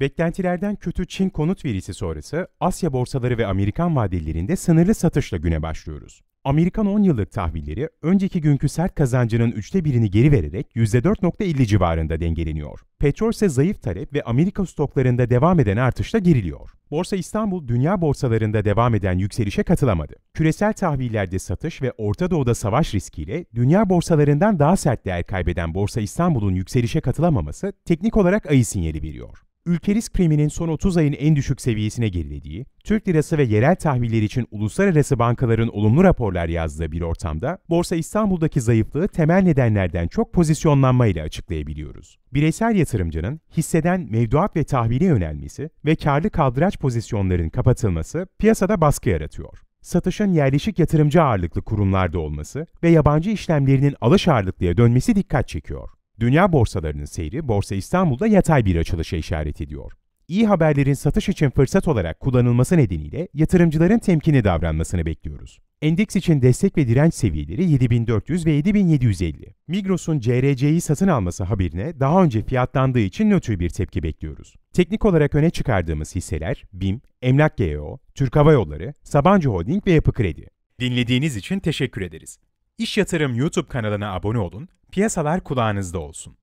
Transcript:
Beklentilerden kötü Çin konut verisi sonrası Asya borsaları ve Amerikan vadelerinde sınırlı satışla güne başlıyoruz. Amerikan 10 yıllık tahvilleri önceki günkü sert kazancının üçte birini geri vererek %4.50 civarında dengeleniyor. Petrol ise zayıf talep ve Amerika stoklarında devam eden artışla geriliyor. Borsa İstanbul, dünya borsalarında devam eden yükselişe katılamadı. Küresel tahvillerde satış ve Orta Doğu'da savaş riskiyle dünya borsalarından daha sert değer kaybeden Borsa İstanbul'un yükselişe katılamaması teknik olarak ayı sinyali veriyor. Ülke risk priminin son 30 ayın en düşük seviyesine gerilediği, Türk lirası ve yerel tahviller için uluslararası bankaların olumlu raporlar yazdığı bir ortamda, Borsa İstanbul'daki zayıflığı temel nedenlerden çok pozisyonlanmayla açıklayabiliyoruz. Bireysel yatırımcının hisseden mevduat ve tahvile yönelmesi ve karlı kaldıraç pozisyonların kapatılması piyasada baskı yaratıyor satışın yerleşik yatırımcı ağırlıklı kurumlarda olması ve yabancı işlemlerinin alış ağırlıklıya dönmesi dikkat çekiyor. Dünya borsalarının seyri Borsa İstanbul'da yatay bir açılışa işaret ediyor. İyi haberlerin satış için fırsat olarak kullanılması nedeniyle yatırımcıların temkinli davranmasını bekliyoruz. Endeks için destek ve direnç seviyeleri 7400 ve 7750. Migros'un CRC'yi satın alması haberine daha önce fiyatlandığı için nötr bir tepki bekliyoruz. Teknik olarak öne çıkardığımız hisseler BİM, Emlak GEO, Türk Hava Yolları, Sabancı Holding ve Yapı Kredi. Dinlediğiniz için teşekkür ederiz. İş Yatırım YouTube kanalına abone olun, piyasalar kulağınızda olsun.